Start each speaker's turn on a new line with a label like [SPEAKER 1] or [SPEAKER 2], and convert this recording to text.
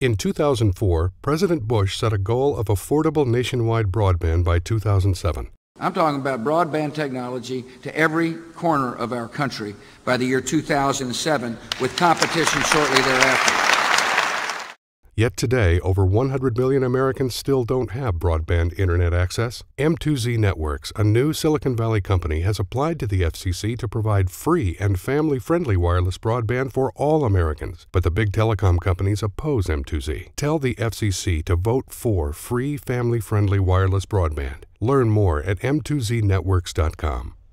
[SPEAKER 1] In 2004, President Bush set a goal of affordable nationwide broadband by 2007.
[SPEAKER 2] I'm talking about broadband technology to every corner of our country by the year 2007, with competition shortly thereafter.
[SPEAKER 1] Yet today, over 100 million Americans still don't have broadband internet access. M2Z Networks, a new Silicon Valley company, has applied to the FCC to provide free and family friendly wireless broadband for all Americans. But the big telecom companies oppose M2Z. Tell the FCC to vote for free family friendly wireless broadband. Learn more at m2znetworks.com.